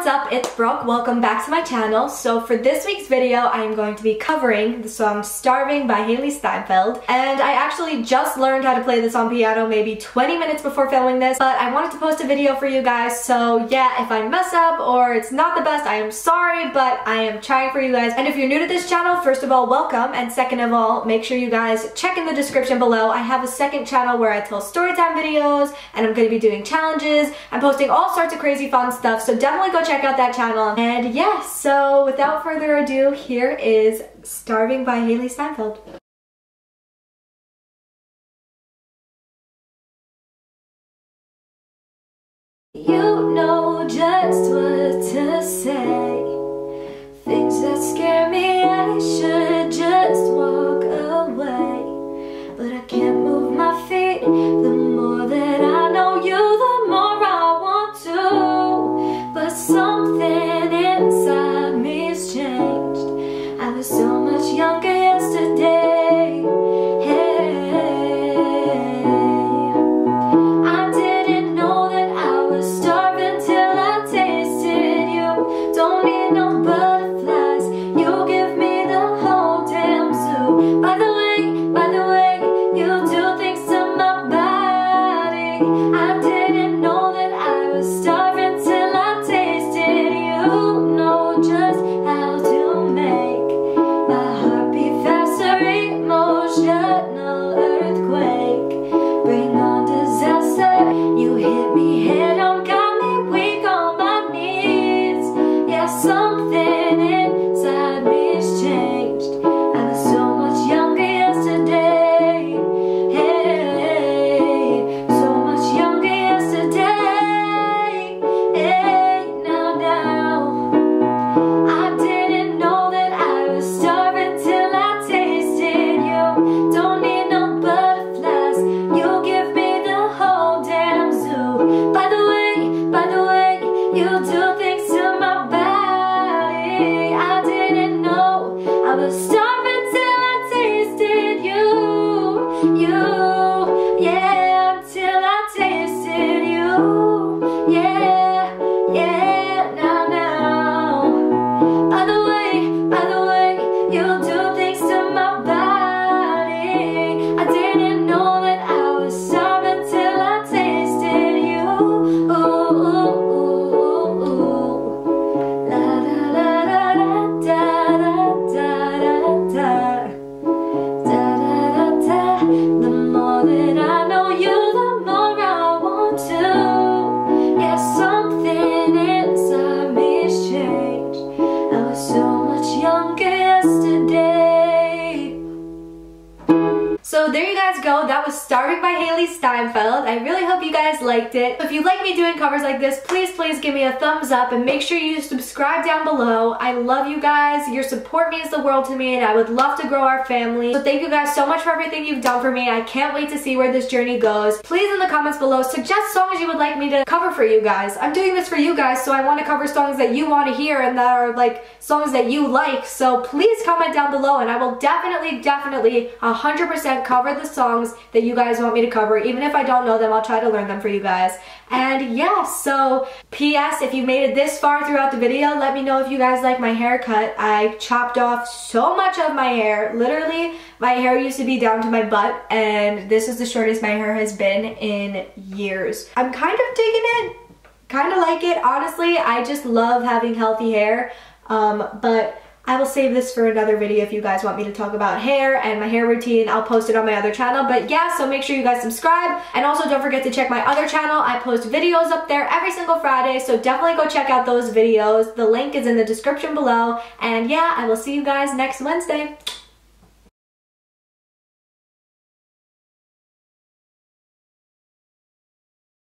what's up? It's Brooke. Welcome back to my channel. So for this week's video, I am going to be covering the song Starving by Hailee Steinfeld. And I actually just learned how to play this on piano maybe 20 minutes before filming this, but I wanted to post a video for you guys. So yeah, if I mess up or it's not the best, I am sorry, but I am trying for you guys. And if you're new to this channel, first of all, welcome. And second of all, make sure you guys check in the description below. I have a second channel where I tell storytime videos and I'm going to be doing challenges. I'm posting all sorts of crazy fun stuff. So definitely go check out that channel. And yeah, so without further ado, here is Starving by Hailee Steinfeld. You know just what to say Things that scare me, I should angel. young yesterday so there you guys go. That was Starving by Hailee Steinfeld. I really hope you guys liked it. If you like me doing covers like this, please, please give me a thumbs up and make sure you subscribe down below. I love you guys. Your support means the world to me and I would love to grow our family. So thank you guys so much for everything you've done for me. I can't wait to see where this journey goes. Please in the comments below suggest songs you would like me to cover for you guys. I'm doing this for you guys so I want to cover songs that you want to hear and that are like songs that you like. So please comment down below and I will definitely, definitely 100% cover the songs that you guys want me to cover. Even if I don't know them, I'll try to learn them for you guys. And yeah, so P.S. If you made it this far throughout the video, let me know if you guys like my haircut. I chopped off so much of my hair. Literally, my hair used to be down to my butt and this is the shortest my hair has been in years. I'm kind of digging it kind of like it. Honestly, I just love having healthy hair. Um, but I will save this for another video if you guys want me to talk about hair and my hair routine. I'll post it on my other channel. But yeah, so make sure you guys subscribe. And also don't forget to check my other channel. I post videos up there every single Friday. So definitely go check out those videos. The link is in the description below. And yeah, I will see you guys next Wednesday.